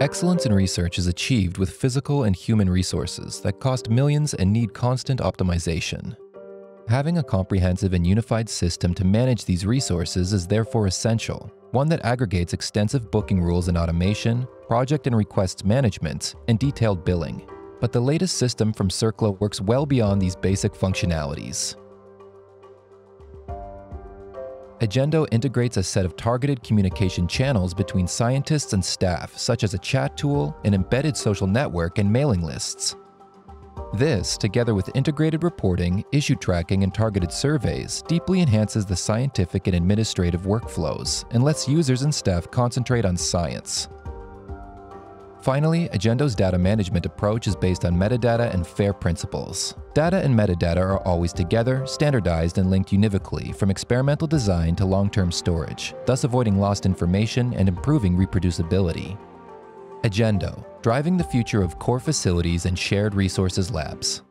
Excellence in research is achieved with physical and human resources that cost millions and need constant optimization. Having a comprehensive and unified system to manage these resources is therefore essential, one that aggregates extensive booking rules and automation, project and requests management, and detailed billing. But the latest system from Cirklo works well beyond these basic functionalities. Agendo integrates a set of targeted communication channels between scientists and staff, such as a chat tool, an embedded social network, and mailing lists. This, together with integrated reporting, issue tracking, and targeted surveys, deeply enhances the scientific and administrative workflows and lets users and staff concentrate on science. Finally, Agendo's data management approach is based on metadata and FAIR principles. Data and metadata are always together, standardized, and linked univocally from experimental design to long-term storage, thus avoiding lost information and improving reproducibility. Agendo, driving the future of core facilities and shared resources labs.